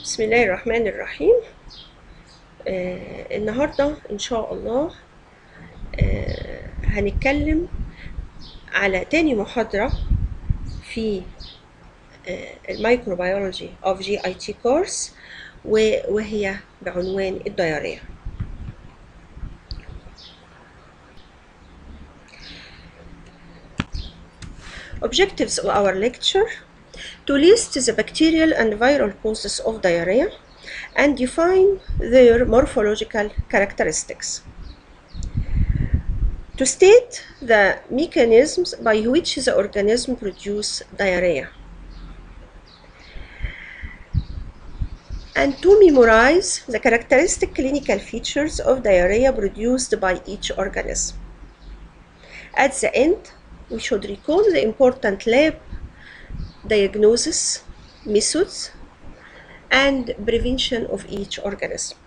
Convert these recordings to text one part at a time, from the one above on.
بسم الله الرحمن الرحيم. آه النهاردة إن شاء الله آه هنتكلم على تاني محاضرة في آه الميكروبيولوجي of GIT course و- وهي بعنوان الديارية. Objectives of our lecture to list the bacterial and viral causes of diarrhea and define their morphological characteristics. To state the mechanisms by which the organism produces diarrhea. And to memorize the characteristic clinical features of diarrhea produced by each organism. At the end, we should recall the important lab diagnosis methods and prevention of each organism.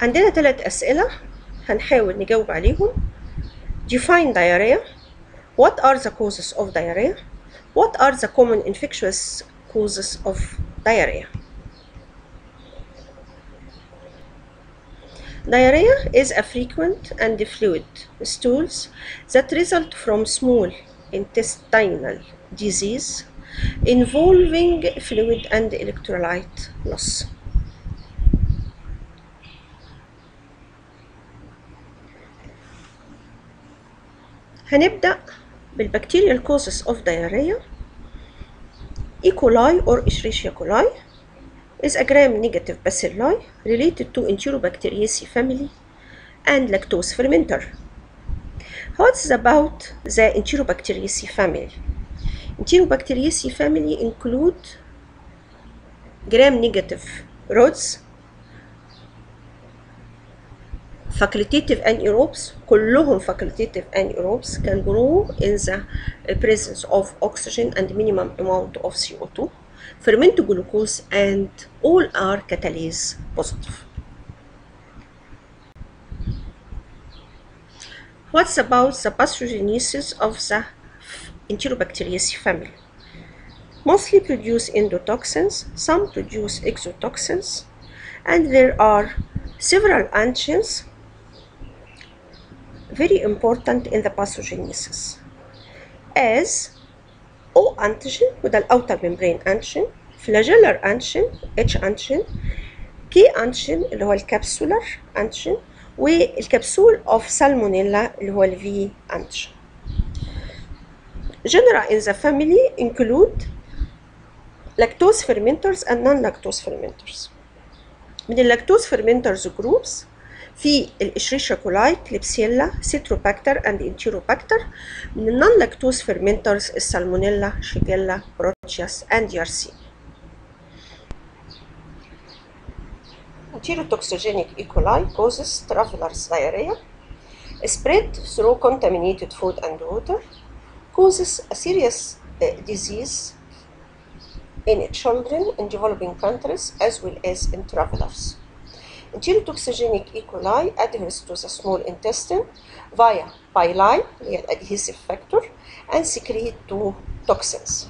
عندنا ثلاث أسئلة هنحاول نجاوب عليهم define diarrhea what are the causes of diarrhea what are the common infectious causes of diarrhea Diarrhea is a frequent and fluid stools that result from small intestinal disease involving fluid and electrolyte loss. هنبدأ بالبكتيريال causes of diarrhea E. coli or Escherichia coli is a gram-negative bacilli related to Enterobacteriaceae family and lactose fermenter. What's about the Enterobacteriaceae family? Enterobacteriaceae family include gram-negative rods, facultative anaerobes كلهم facultative anaerobes can grow in the presence of oxygen and minimum amount of CO2 ferment glucose and all are catalase positive. What's about the pathogenesis of the Enterobacteriaceae family? Mostly produce endotoxins, some produce exotoxins, and there are several antigens very important in the pathogenesis as أو انتجين وده الأوتر ممبرين انتجين فلاجيلر انتجين اتش انتجين كي انتجين اللي هو الكبسولر انتجين والكبسول اوف سالمونيلا اللي هو الفي انتجين genera ان ذا فاميلي انكلود لاكتوز فيرمنترز اند نون لاكتوز فيرمنترز من اللاكتوز فيرمنترز جروبس في الاشريشيا كولاي كليبسيلا سيتروباكتر اند انتيروباكتر من النون لاكتوز فيرمنترز السالمونيلا شيجيلا بروتشياس اند يارسين Enterotoxigenic E. coli causes traveler's diarrhea, spread through contaminated food and water, causes a serious uh, disease in children in developing countries as well as in travelers. Enterotoxigenic E. coli adheres to the small intestine via pili, the adhesive factor, and secrete two toxins.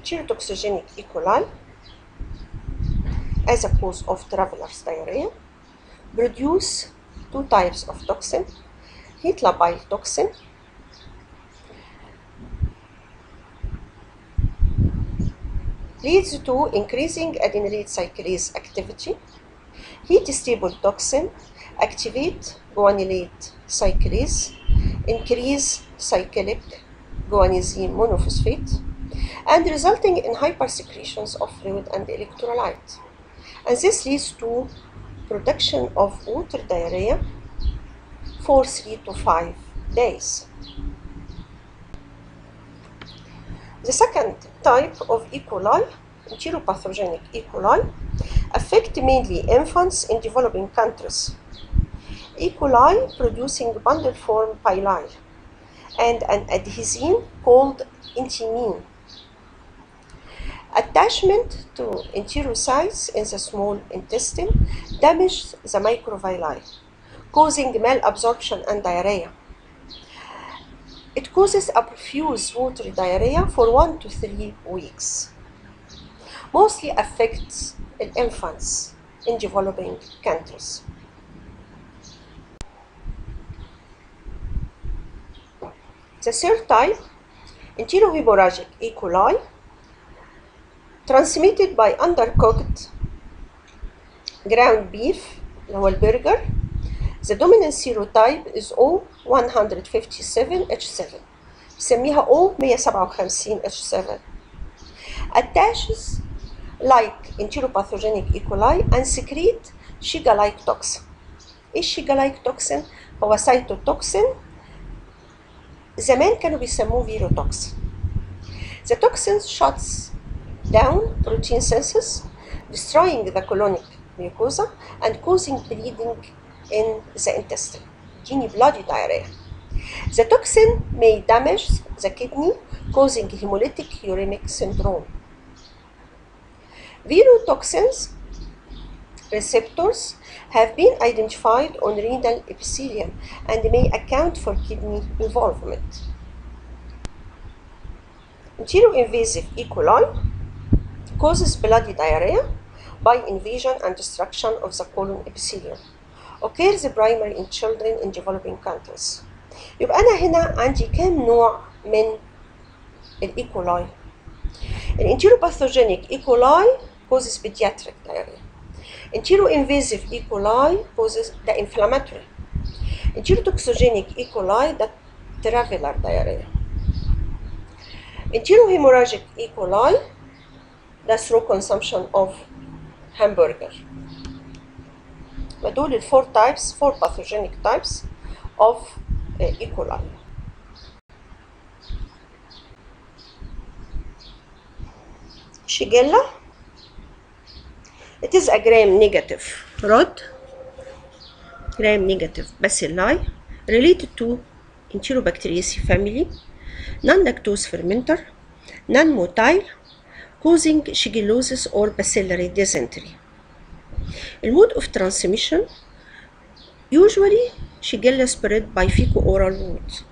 Enterotoxigenic E. coli as a cause of traveler's diarrhea produce two types of toxin, heat labile toxin leads to increasing adenylate cyclase activity. Heat stable toxin activate guanylate cyclase, increase cyclic guanosine monophosphate, and resulting in hypersecretions of fluid and electrolyte. And this leads to production of water diarrhea for 3 to 5 days. The second type of E. coli, enteropathogenic E. coli, affect mainly infants in developing countries. E. coli producing bundle form pili and an adhesin called intimin Attachment to enterocytes in the small intestine damages the microvilli, causing malabsorption and diarrhea. It causes a profuse watery diarrhea for one to three weeks. Mostly affects infants in developing countries. The third type, enterohemorrhagic E. coli, transmitted by undercooked ground beef اللي هو البرجر the dominant serotype is O157H7 بنسميها O157H7 attaches like enteropathogenic E. coli and secrete Shiga-like toxin ايه الشيجا-like toxin؟ هو سيتوتوكسين زمان كانوا بيسموه فيروتوكسين The toxin shuts down protein synthesis, destroying the colonic mucosa and causing bleeding in the intestine. Guinea bloody diarrhea. The toxin may damage the kidney, causing hemolytic uremic syndrome. Verotoxins receptors have been identified on renal epithelium and may account for kidney involvement. Enteroinvasive E. coli causes bloody diarrhea by invasion and destruction of the colon epithelium Occurs primarily in children in developing countries. يبقى أنا هنا عندي كام نوع من الإي كولاي؟ الانتيروباثوجينيك إي كولاي causes pediatric diarrhea. Enteroinvasive E. coli causes the inflammatory. Enterotoxogenic E. coli the traveler diarrhea. Enterohemorrhagic E. coli ده through consumption of hamburger. ودول الفور types four pathogenic types of uh, E. coli. Shigella It is a gram negative rod, gram negative bacilli related to Enterobacteriaceae family, non-lactose fermenter, non-motile, causing shigellosis or bacillary dysentery. The mode of transmission usually Shigella spread by fecal-oral route.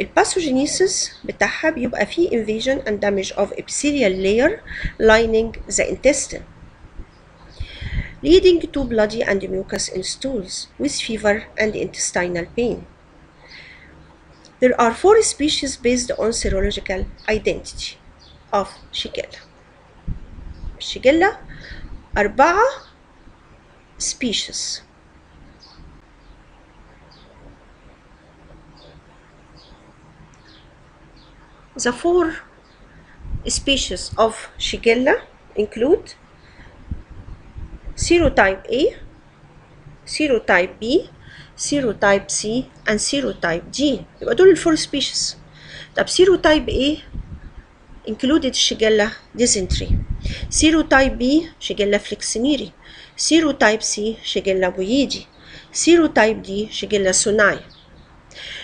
الباثوجينيسيس بتاعها بيبقى فيه invasion and damage of epithelial layer lining the intestine leading to bloody and mucus in stools with fever and intestinal pain. There are four species based on serological identity of Shigella. شجلة أربعة species. The four species of Shigella include serotype A, serotype B, serotype C and serotype D. يبقى دول الفور species. طب serotype A included Shigella dysentery. سيروتايب بي شيجيلا فليكسنيري سيروتايب سي شيجيلا بويدي سيروتايب دي شيجيلا سوناي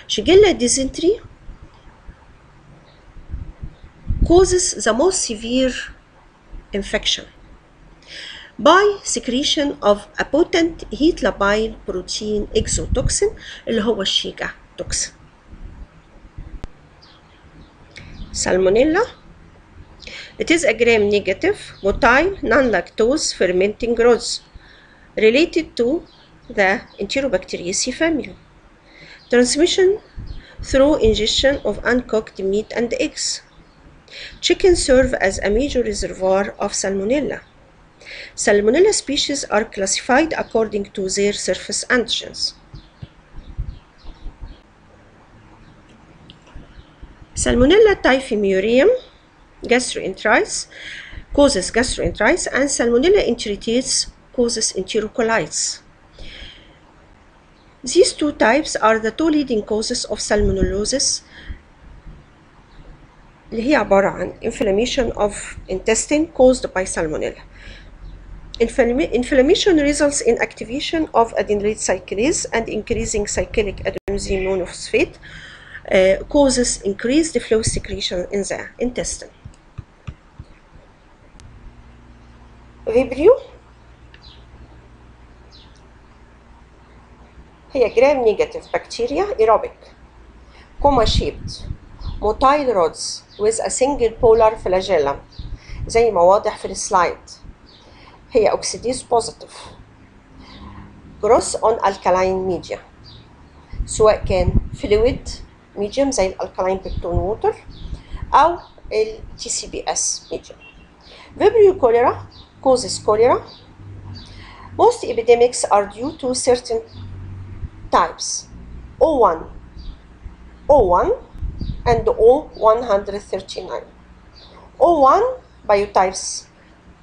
شيجيلا ديزنتري causes the most severe infection by secretion of a potent heat labile protein exotoxin اللي هو الشيكا توكسين سالمونيلا It is a gram negative motile non-lactose fermenting rods related to the Enterobacteriaceae family. Transmission through ingestion of uncooked meat and eggs. Chickens serve as a major reservoir of salmonella. Salmonella species are classified according to their surface antigens. Salmonella typhimurium gastroenteritis causes gastroenteritis and salmonella enteritidis causes enterocolitis. These two types are the two leading causes of salmonellosis inflammation of intestine caused by salmonella. Inflammation results in activation of adenylate cyclase and increasing cyclic adenosine monophosphate uh, causes increased flow secretion in the intestine. Vibrio هي gram negative bacteria aerobic coma shaped motile rods with a single polar flagellum زي ما واضح في السلايد هي oxidase positive gross on alkaline media سواء كان fluid medium زي الالكالاين بيبتون ووتر أو ال TCBS medium Vibrio cholera causes cholera. Most epidemics are due to certain types. O1 O1 and O139 O1 biotypes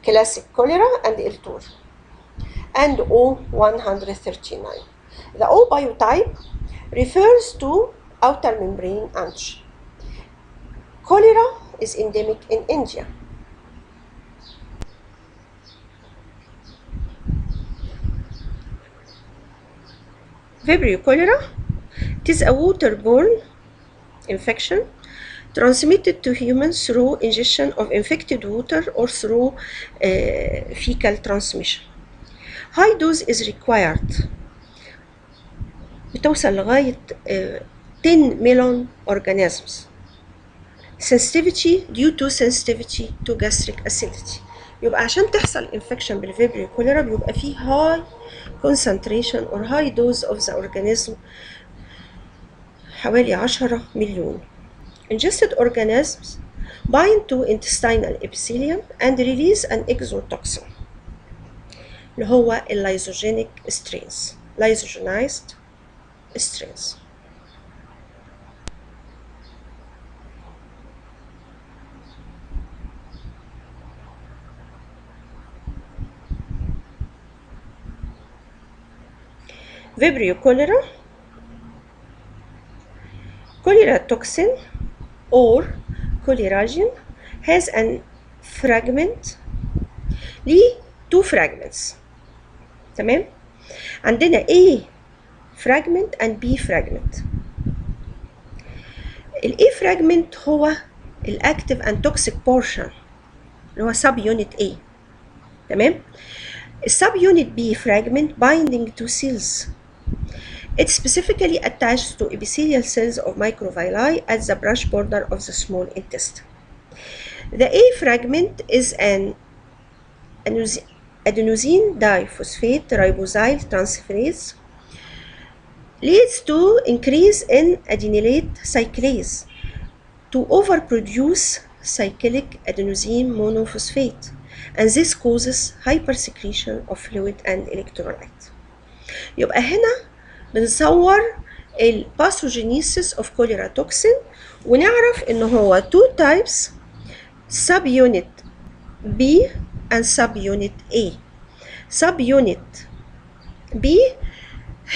classic cholera and El Tor and O139 the O biotype refers to outer membrane antigen cholera is endemic in India Vibrio cholera it is a waterborne infection transmitted to humans through ingestion of infected water or through uh, fecal transmission. High dose is required. بتوصل لغاية uh, 10 million organisms. Sensitivity due to sensitivity to gastric acidity. يبقى عشان تحصل infection بالفيبريو كوليرا بيبقى فيه high concentration or high dose of the organism حوالي 10 مليون. Ingested organisms bind to intestinal epithelium and release an exotoxin اللي هو الليزوجينيك strains lysogenized strains Vibrio cholera cholera toxin or choleragen has an fragment ليه two fragments تمام عندنا A fragment and B fragment ال A fragment هو ال active and toxic portion اللي هو sub unit A تمام ال sub unit B fragment binding to cells It's specifically attached to epithelial cells of microvilli at the brush border of the small intestine. The A fragment is an adenosine diphosphate ribosyl transferase leads to increase in adenylate cyclase to overproduce cyclic adenosine monophosphate and this causes hypersecretion of fluid and electrolyte. يبقى هنا بنصور الباثوجينيسيس اوف كوليرا توكسين ونعرف ان هو two types sub unit B and sub unit A sub unit B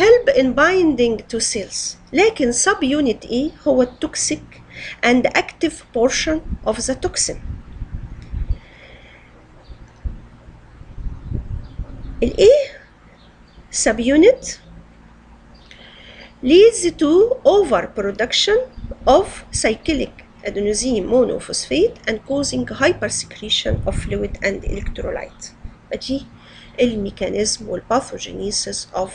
help in binding to cells لكن sub unit A هو التوكسيك and active portion of the toxin ال A subunit leads to overproduction of cyclic adenosine monophosphate and causing hypersecretion of fluid and electrolyte فدي الميكانيزم والباثوجينيسيس of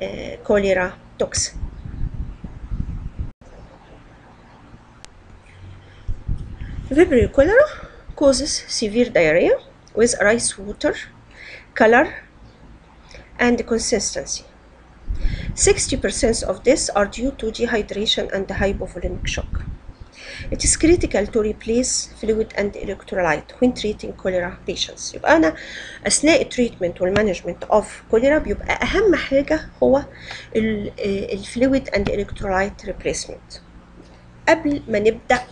uh, cholera toxin Vibrio cholera causes severe diarrhea with rice water, color, and consistency. 60% of this are due to dehydration and hypovolemic shock. It is critical to replace fluid and electrolyte when treating cholera patients. يبقى أنا أثناء التريتمنت والمانجمنت اوف كوليرا بيبقى أهم حاجة هو الفلويد اند electrolyte replacement قبل ما نبدأ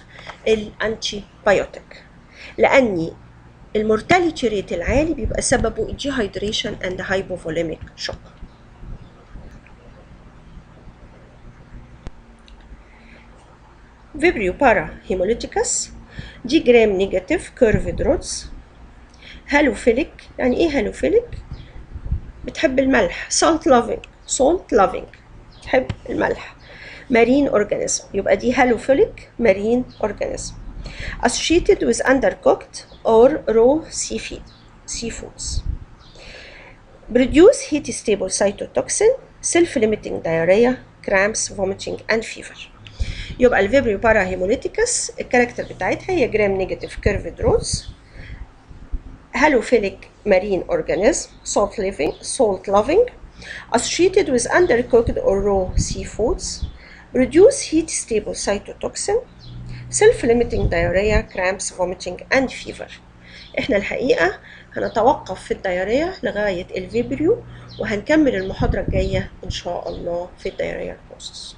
الانتي بايوتيك لأني المورتاليتي ريت العالي بيبقى سببه الديهايدريشن اند هايبوفوليميك شوك فيبريو بارا هيموليتيكس دي جرام نيجاتيف كيرفد روتس هالوفيليك يعني إيه هالوفيليك بتحب الملح. سولت لافينج سولت لافينج بتحب الملح. مارين اورجانيزم يبقى دي هالوفيليك مارين اورجانيزم associated with undercooked or raw seafood seafoods produce heat stable cytotoxin self-limiting diarrhea cramps vomiting and fever يبقى الفيبريو بارا هيموليتيكس الكاركتر بتاعتها هي جرام نيجاتيف كيرفد روز halophilic marine organism salt living salt loving associated with undercooked or raw seafoods produce heat stable cytotoxin self-limiting diarrhea cramps vomiting and fever. إحنا الحقيقة هنتوقف في الديارية لغاية الفيبريو وهنكمل المحاضرة الجاية إن شاء الله في الديارية بروسس